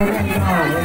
Oh,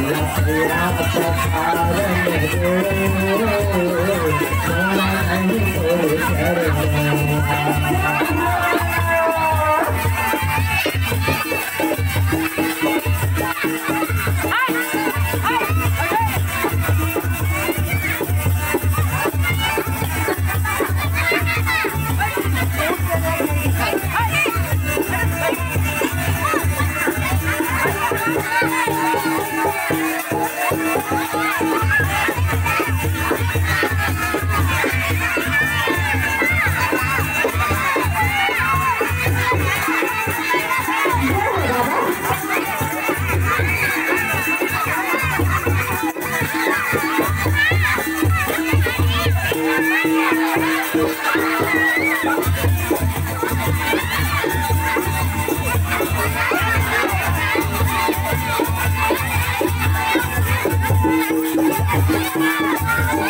mà nhớ